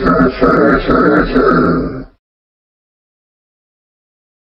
是是是是